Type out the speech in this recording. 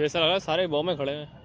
ये ऐसा लगा सारे बॉम्बे खड़े हैं।